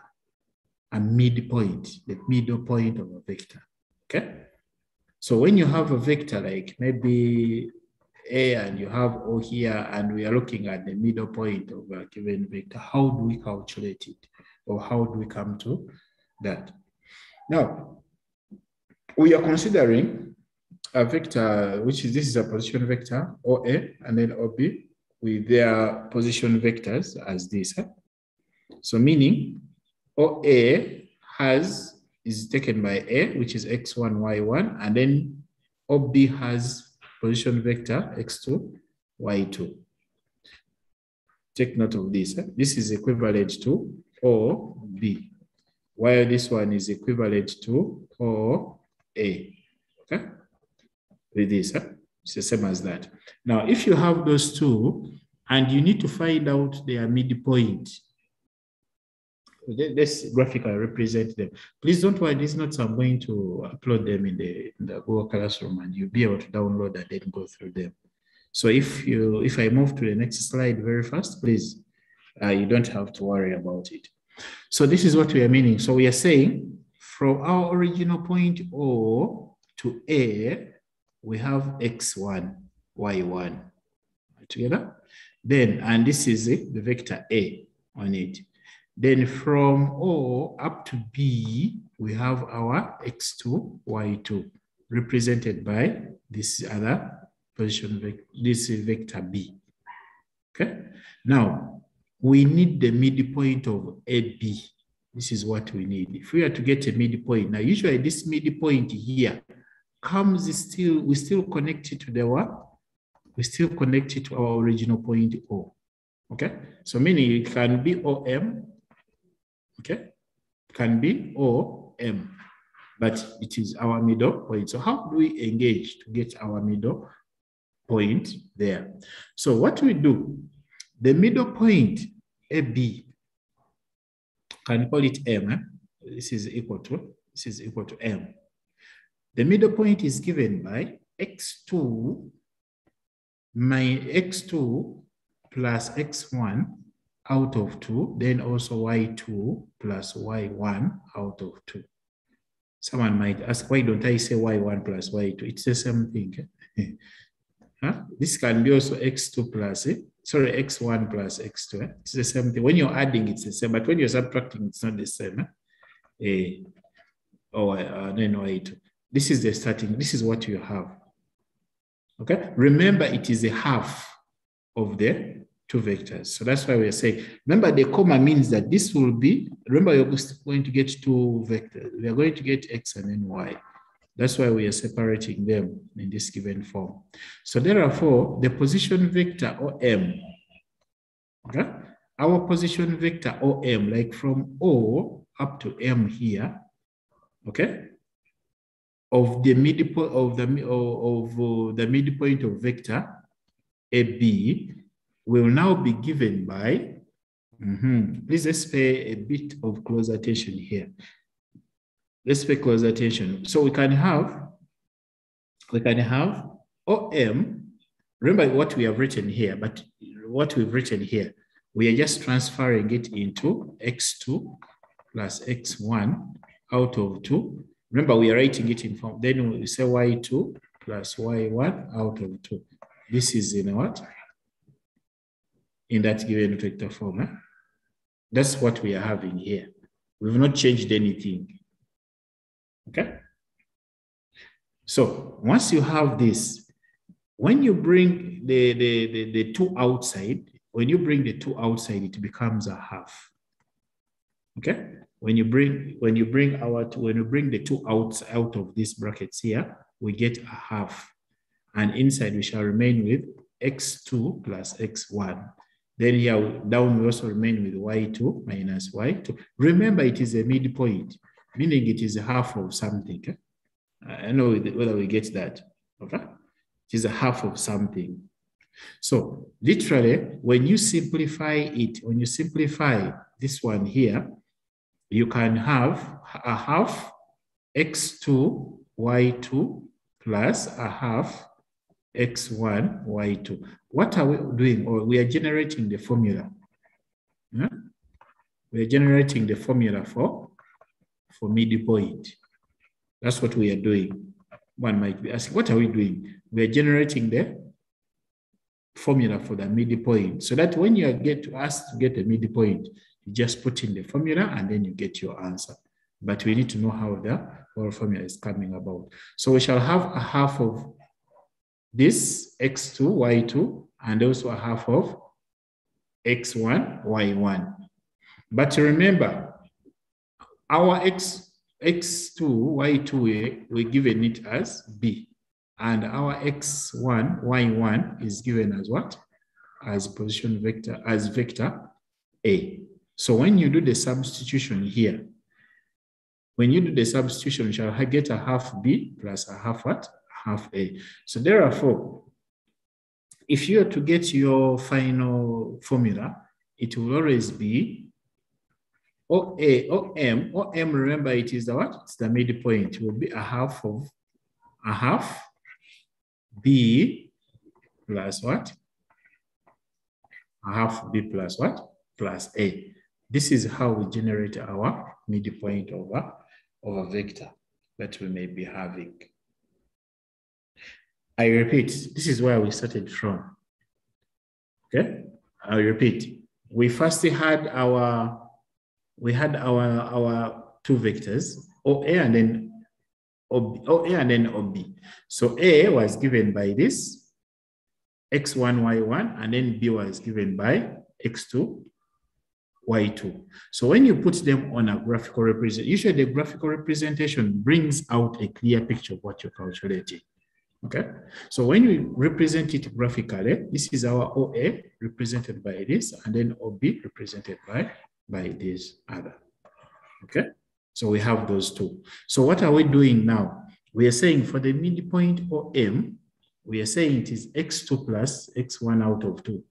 A midpoint, the middle point of a vector, okay? So when you have a vector like maybe A and you have O here, and we are looking at the middle point of a given vector, how do we calculate it? Or how do we come to that? Now, we are considering a vector, which is this is a position vector, OA, and then OB, with their position vectors as this. eh? So meaning OA has is taken by A, which is x1, y1, and then OB has position vector x2, y2. Take note of this. eh? This is equivalent to OB, while this one is equivalent to OA. Okay? With this, eh? it's the same as that. Now, if you have those two and you need to find out their midpoint, let- let's graphically represent them. Please don't worry, these notes I'm going to upload them in the, in the Google Classroom and you'll be able to download and then go through them. So if you if I move to the next slide very fast, please, uh, you don't have to worry about it. So this is what we are meaning. So we are saying from our original point O to A, we have x1, y1 together. Then, and this is it, the vector A on it. Then from O up to B, we have our x2, y2, represented by this other position, this is vector B. Okay, now we need the midpoint of AB. This is what we need. If we are to get a midpoint, now usually this midpoint here comes still, we still connect it to the what? We still connect it to our original point O. Okay, so meaning it can be OM, okay, can be OM, but it is our middle point. So how do we engage to get our middle point there? So what we do, the middle point AB, can call it M, eh? this is equal to, this is equal to M. The middle point is given by x2 my x2 plus x1 out of 2, then also y2 plus y1 out of 2. Someone might ask, why don't I say y1 plus y2? It's the same thing. eh? <laughs> huh? This can be also x2 plus, eh? Sorry, x1 plus x2. eh? It's the same thing. When you're adding, it's the same, but when you're subtracting, it's not the same. eh? Eh, or uh, then y2. This is the starting, this is what you have. Okay, remember it is a half of the two vectors. So that's why we're saying, remember the comma means that this will be, remember you're going to get two vectors. We are going to get x and then y. That's why we are separating them in this given form. So therefore, the position vector OM, okay? Our position vector OM, like from O up to M here, okay? Of the midpoint of the of, the midpoint of vector AB will now be given by. Mhm. Please let's pay a bit of close attention here. Let's pay close attention. So we can have, we can have OM. Remember what we have written here, but what we've written here, we are just transferring it into x2 plus x1 out of 2. Remember, we are writing it in form. Then we say y2 plus y1 out of 2. This is in what? In that given vector form. eh? That's what we are having here. We've not changed anything. Okay? So once you have this, when you bring the, the, the, the two outside, when you bring the two outside, it becomes a half. Okay? When you bring when you bring our two, when you bring the two outs out of these brackets here, we get a half. And inside we shall remain with x2 plus x1. Then here down we also remain with y2 minus y2. Remember, it is a midpoint, meaning it is a half of something. eh? I know whether we get that. Okay? It is a half of something. So literally, when you simplify it, when you simplify this one here, you can have a half x2 y2 plus a half x1 y2. What are we doing? Or we are generating the formula. Yeah? We are generating the formula for, for midpoint. That's what we are doing. One might be asking, what are we doing? We are generating the formula for the midpoint so that when you get asked to get a midpoint, you just put in the formula and then you get your answer. But we need to know how the whole formula is coming about. So we shall have a half of this x2, y2, and also a half of x1, y1. But remember, our x, x2, y2, we're given it as b. And our x1, y1 is given as what? As position vector, as vector a. So when you do the substitution here, when you do the substitution, you shall get a half b plus a half what? Half a. So therefore, if you are to get your final formula, it will always be OA, OM, OM, remember it is the what? It's the midpoint. It will be a half of a half B plus what? A half B plus what? Plus A. This is how we generate our midpoint over, over vector that we may be having. I repeat, this is where we started from. Okay, I repeat. We first had our we had our our two vectors, OA and then OB, OA and then OB. So A was given by this x1, y1, and then B was given by x2, y2. So when you put them on a graphical representation, usually the graphical representation brings out a clear picture of what you're calculating. Okay, so when we represent it graphically, this is our OA represented by this, and then OB represented by, by this other. Okay, so we have those two. So what are we doing now? We are saying for the midpoint or M, we are saying it is x2 plus x1 out of 2.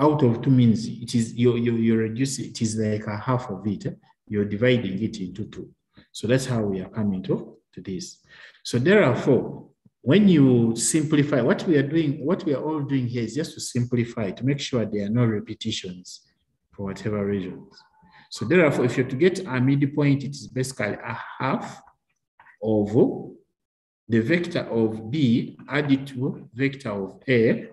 Out of 2 means it is you you you reduce it is like a half of it. You're dividing it into 2. So that's how we are coming to, to this. So therefore, when you simplify, what we are doing, what we are all doing here is just to simplify, to make sure there are no repetitions for whatever reasons. So therefore, if you're to get a midpoint, it is basically a half of the vector of B added to vector of A,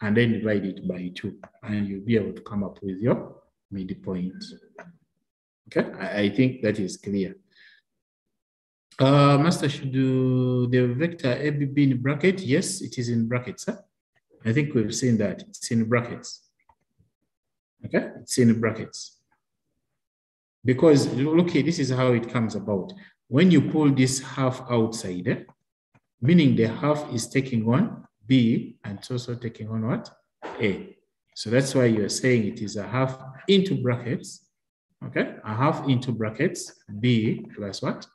and then divide it by two, and you'll be able to come up with your midpoint. Okay, I, I think that is clear. Uh, master, should do the vector AB be in bracket? Yes, it is in brackets. Huh? I think we've seen that. It's in brackets. Okay, it's in brackets. Because look here, this is how it comes about. When you pull this half outside, eh, meaning the half is taking on B and it's also taking on what? A. So that's why you're saying it is a half into brackets, okay? A half into brackets, B plus what?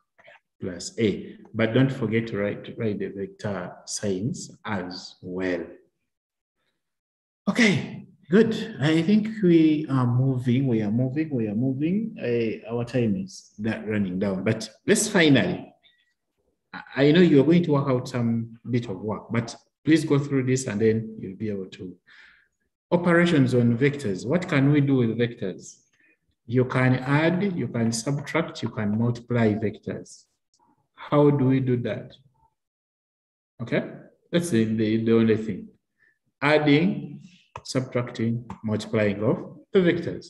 plus A. But don't forget to write, write the vector signs as well. Okay, good. I think we are moving, we are moving, we are moving. Uh, our time is that running down, but let's finally, I know you're going to work out some bit of work, but please go through this and then you'll be able to. Operations on vectors. What can we do with vectors? You can add, you can subtract, you can multiply vectors. How do we do that? Okay, that's the, the, the only thing. Adding, subtracting, multiplying of the vectors.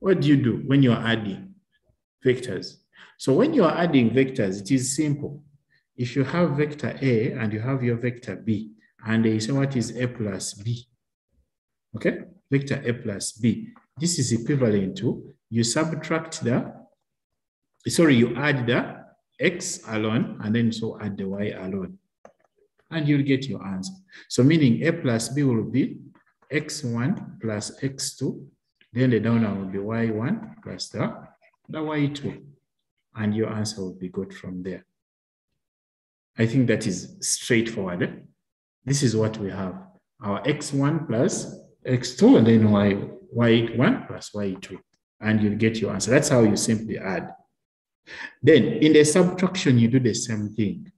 What do you do when you're adding vectors? So when you're adding vectors, it is simple. If you have vector A and you have your vector B, and you say what is A plus B? Okay, vector A plus B. This is equivalent to you subtract the, sorry, you add the x alone, and then so add the y alone. And you'll get your answer. So meaning a plus b will be x1 plus x2, then the downer will be y1 plus the, the y2. And your answer will be good from there. I think that is straightforward. This is what we have. Our x1 plus x2, and then y, y1 plus y2. And you'll get your answer. That's how you simply add. Then in the subtraction, you do the same thing.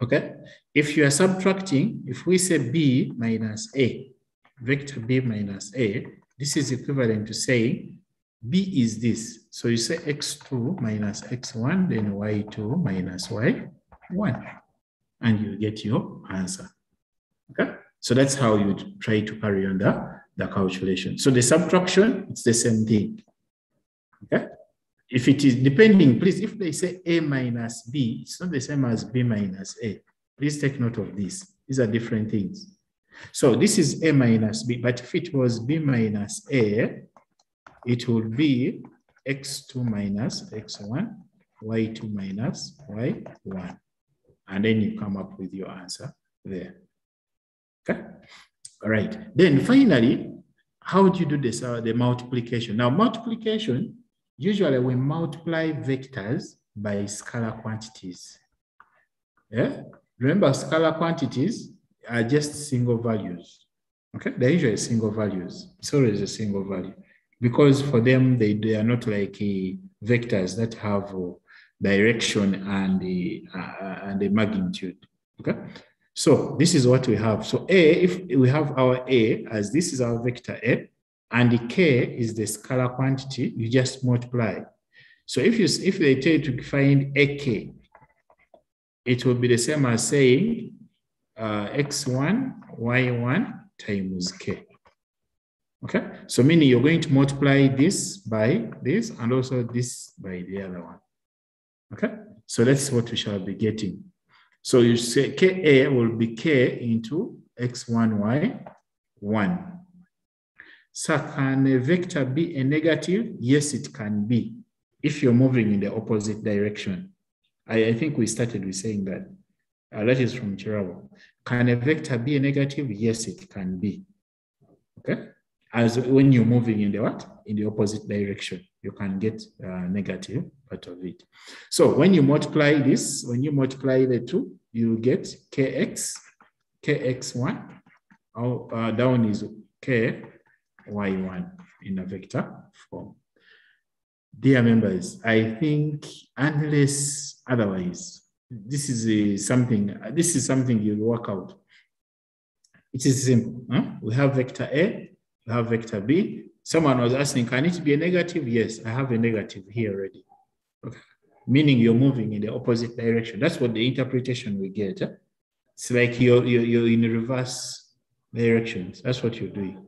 Okay? If you are subtracting, if we say b minus a, vector b minus a, this is equivalent to saying b is this. So you say x2 minus x1, then y2 minus y1. And you get your answer. Okay? So that's how you try to carry on the, the calculation. So the subtraction, it's the same thing. Okay? if it is depending, please, if they say A minus B, it's not the same as B minus A. Please take note of this. These are different things. So this is A minus B, but if it was B minus A, it would be X2 minus X1, Y2 minus Y1. And then you come up with your answer there. Okay. All right. Then finally, how do you do this? Uh, the multiplication. Now, multiplication, usually we multiply vectors by scalar quantities. Yeah. Remember, scalar quantities are just single values. Okay. They're usually single values. It's always a single value because for them, they, they are not like uh, vectors that have uh, direction and the, uh, and the magnitude. Okay. So this is what we have. So A, if we have our A as this is our vector A, and the K is the scalar quantity, you just multiply. So if you if they tell you to find AK, it will be the same as saying uh, X1, Y1 times K. Okay, so meaning you're going to multiply this by this and also this by the other one. Okay, so that's what we shall be getting. So you say Ka will be K into X1, Y1. So can a vector be a negative? Yes, it can be if you're moving in the opposite direction. I, I think we started with saying that. Uh, that is from Chirabo. Can a vector be a negative? Yes, it can be. Okay. As when you're moving in the what? In the opposite direction, you can get uh, negative part of it. So when you multiply this, when you multiply the two, you get kx, kx1, oh, uh, down is k, y1 in a vector form. Dear members, I think unless otherwise, this is a, something, this is something you work out. It is simple. Huh? We have vector A, we have vector B. Someone was asking, can it be a negative? Yes, I have a negative here already. Okay. Meaning you're moving in the opposite direction. That's what the interpretation we get. Huh? It's like you're, you're, you're in reverse directions. That's what you're doing.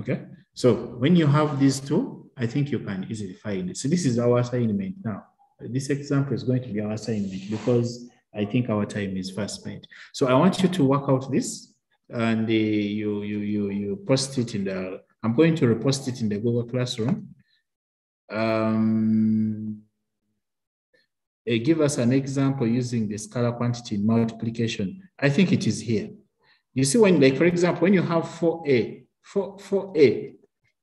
Okay. So when you have these two, I think you can easily find it. So this is our assignment now. This example is going to be our assignment because I think our time is fast spent. So I want you to work out this and uh, you, you, you, you post it in the, I'm going to repost it in the Google Classroom. Um, uh, give us an example using the scalar quantity multiplication. I think it is here. You see when, like, for example, when you have 4a, 4, 4a,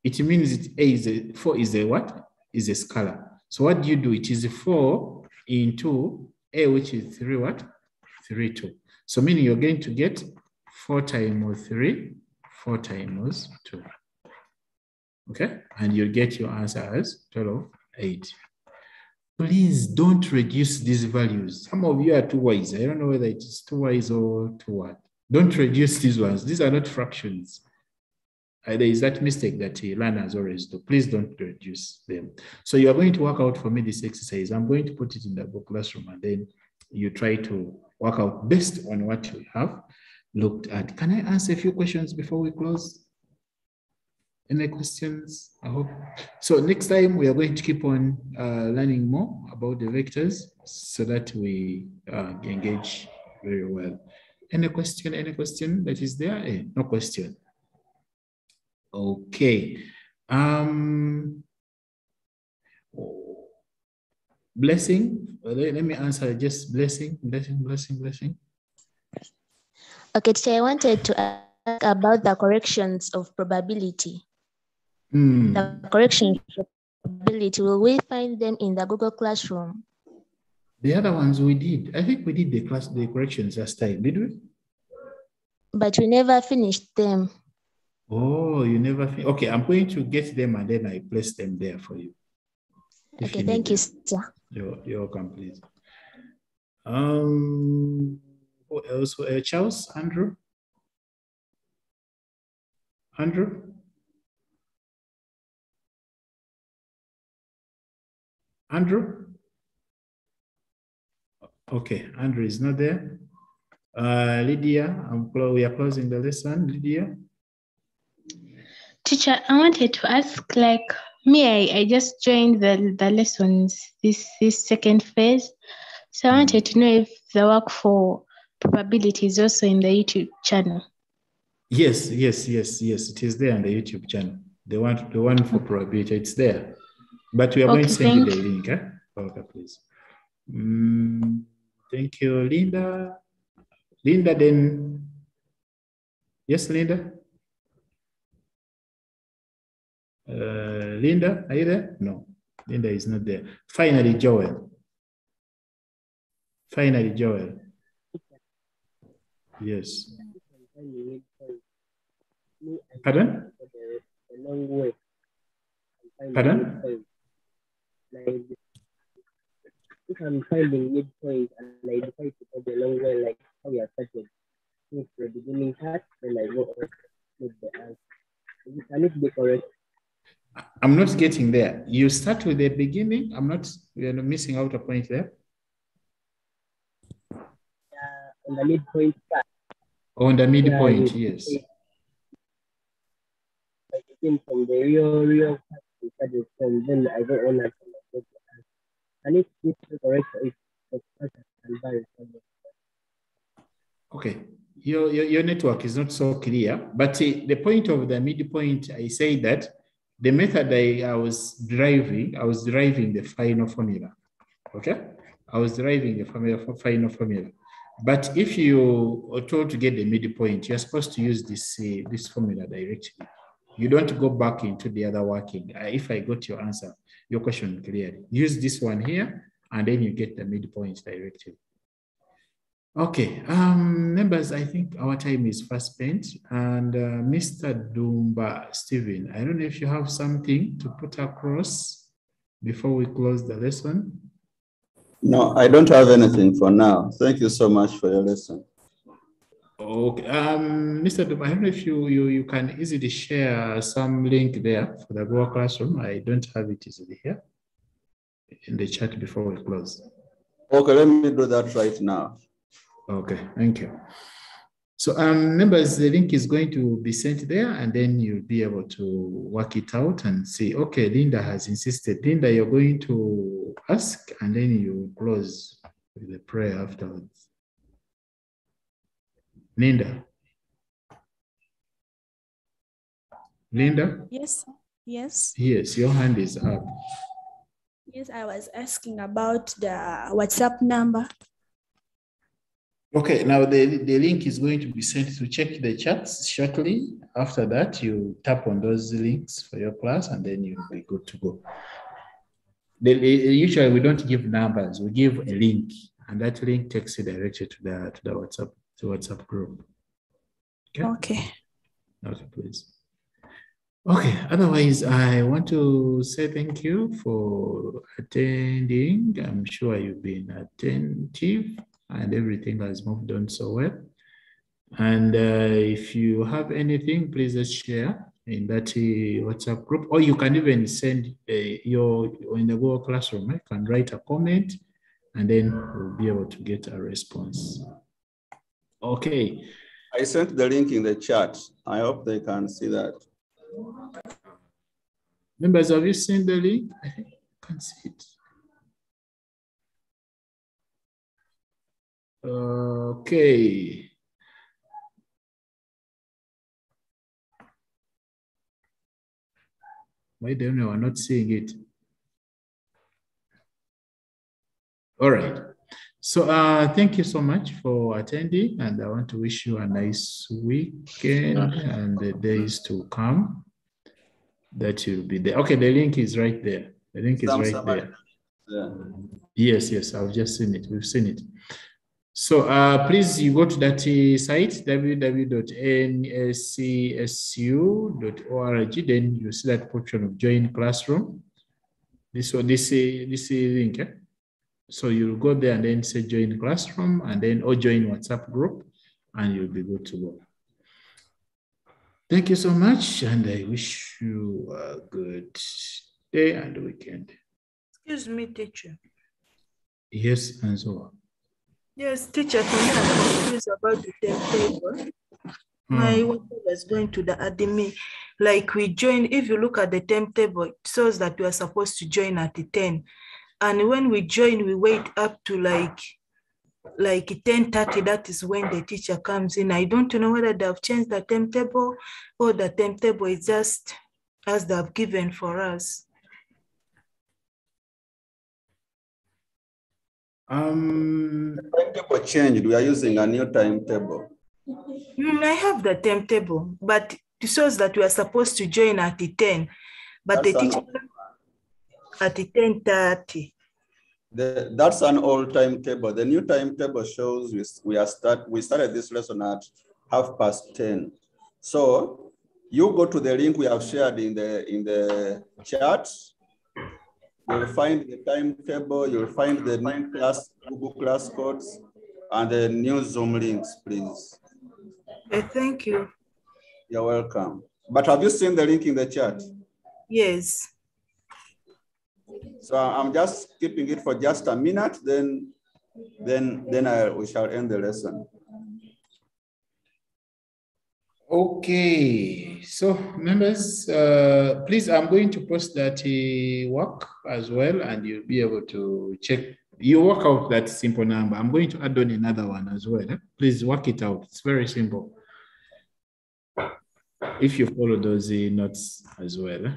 it means it a is a, 4 is a what? Is a scalar. So what do you do? It is 4 into a, which is 3 what? 3, 2. So meaning you're going to get 4 times 3, 4 times 2. Okay? And you'll get your answer as 12, 8. Please don't reduce these values. Some of you are too wise. I don't know whether it's too wise or too what. Don't reduce these ones. These are not fractions. Uh, there is that mistake that uh, learners always do. Please don't reduce them. So you are going to work out for me this exercise. I'm going to put it in the Google Classroom and then you try to work out based on what you have looked at. Can I ask a few questions before we close? Any questions? I hope. So next time we are going to keep on uh, learning more about the vectors so that we uh, engage very well. Any question, any question that is there? Eh, no question. Okay. Um, blessing, let, let me answer just blessing, blessing, blessing, blessing.
Okay, today I wanted to ask about the corrections of probability.
Hmm.
The corrections of probability, will we find them in the Google Classroom?
The other ones we did. I think we did the class the corrections last time, did we?
But we never finished them.
Oh, you never fin- okay. I'm going to get them and then I place them there for you.
Okay,
you
thank you, sir.
You're, you're welcome, please. Um, who else? Uh, Charles, Andrew, Andrew. Andrew. Okay, Andrew is not there. Uh, Lydia, I'm we are closing the lesson. Lydia.
Teacher, I wanted to ask, like, Me, I, I just joined the, the lessons this this second phase. So I wanted to know if the work for probability is also in the YouTube channel.
Yes, yes, yes, yes. It is there on the YouTube channel. The one, the one for probability, it's there. But we are going to send you the link. Eh? Okay, please. Mm, thank you, Linda. Linda, then. Yes, Linda. Uh, Linda, are you there? No, Linda is not there. Finally, Joel. Finally, Joel. Yes. Pardon? Pardon?
if I'm finding midpoint and I decide to go the long way, like how you are started, since the beginning part, then I go on with the answer. Is it- correct?
I'm not getting there. You start with the beginning. I'm not, we are not missing out a point there.
Uh, on the midpoint part.
On the midpoint,
Yeah,
yes.
I from the real, real from, then I go on and on and get the answer. Can it be correct or if the person can vary from it?
Okay. Your, your, your network is not so clear, but uh, the point of the midpoint, I say that the method I, I was driving, I was driving the final formula. Okay. I was driving the formula, final formula. But if you are told to get the midpoint, you're supposed to use this, uh, this formula directly. You don't go back into the other working. Uh, if I got your answer, your question clearly, use this one here, and then you get the midpoint directly. Okay, um, members, I think our time is fast spent. And uh, Mr. Dumba, Stephen, I don't know if you have something to put across before we close the lesson.
No, I don't have anything for now. Thank you so much for your lesson.
Okay, um, Mr. Dumba, I don't know if you, you, you can easily share some link there for the Google Classroom. I don't have it easily here in the chat before we close.
Okay, let me do that right now.
Okay, thank you. So um, members, the link is going to be sent there and then you'll be able to work it out and see, okay, Linda has insisted. Linda, you're going to ask and then you close with the prayer afterwards. Linda. Linda?
Yes, yes,
Yes, your hand is up.
yes. I was asking about the WhatsApp number.
Okay, now the, the link is going to be sent to check the chats shortly. After that, you tap on those links for your class and then you'll be good to go. The, usually we don't give numbers, we give a link and that link takes you directly to the, to the WhatsApp, to WhatsApp group. Okay.
Okay.
Okay, please. Okay, otherwise, I want to say thank you for attending. I'm sure you've been attentive and everything has moved on so well. And uh, if you have anything, please just share in that uh, WhatsApp group, or you can even send uh, your in the Google Classroom. I can write a comment, and then we'll be able to get a response. Okay.
I sent the link in the chat. I hope they can see that.
Members, have you seen the link? I think you can see it. Okay. Why don't you are not seeing it? All right. So uh, thank you so much for attending, and I want to wish you a nice weekend and the days to come that you'll be there. Okay, the link is right there. The link is right there. Yes, yes, I've just seen it. We've seen it. So uh, please, you go to that uh, site, www.nscsu.org, then you see that portion of join classroom. This one, this, uh, this uh, link. eh? So you'll go there and then say join classroom and then or join WhatsApp group and you'll be good to go. Thank you so much and I wish you a good day and weekend.
Excuse me, teacher.
Yes, and so on.
Yes, teacher, can you confused about the timetable? My
Hmm.
WhatsApp was going to the admin. Like we join, if you look at the timetable, it shows that we are supposed to join at the 10. And when we join, we wait up to like like 10:30. That is when the teacher comes in. I don't know whether they've changed the timetable or the timetable is just as they've given for us.
Um,
Timetable changed. We are using a new timetable.
Mm, I have the timetable, but it shows that we are supposed to join at the 10, but the
That's an-
teacher at the 10:30.
The, that's an old timetable. The new timetable shows we, we are start we started this lesson at half past 10. So you go to the link we have shared in the in the chat. You'll find the timetable, you'll find the new class, Google class codes, and the new Zoom links, please.
Okay, thank you.
You're welcome. But have you seen the link in the chat?
Yes.
So I'm just keeping it for just a minute, then then then I we shall end the lesson.
Okay, so members, uh, please, I'm going to post that uh, work as well, and you'll be able to check. You work out that simple number. I'm going to add on another one as well. eh? Please work it out. It's very simple. If you follow those uh, notes as well. eh?